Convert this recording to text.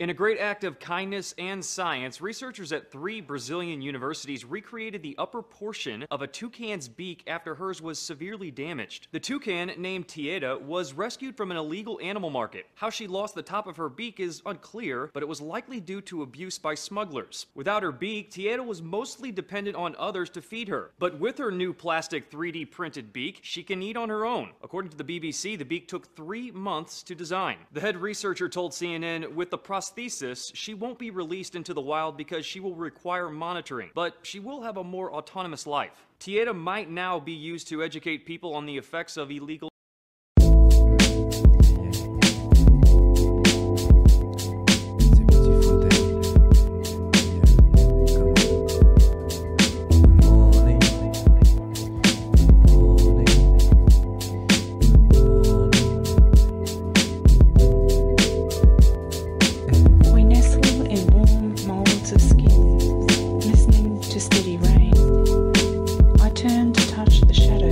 In a great act of kindness and science, researchers at three Brazilian universities recreated the upper portion of a toucan's beak after hers was severely damaged. The toucan, named Tieta, was rescued from an illegal animal market. How she lost the top of her beak is unclear, but it was likely due to abuse by smugglers. Without her beak, Tieta was mostly dependent on others to feed her. But with her new plastic 3D printed beak, she can eat on her own. According to the BBC, the beak took three months to design. The head researcher told CNN, with the prosthesis, she won't be released into the wild because she will require monitoring, but she will have a more autonomous life. Tieta might now be used to educate people on the effects of illegal touch the your